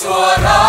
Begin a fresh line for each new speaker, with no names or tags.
Swara.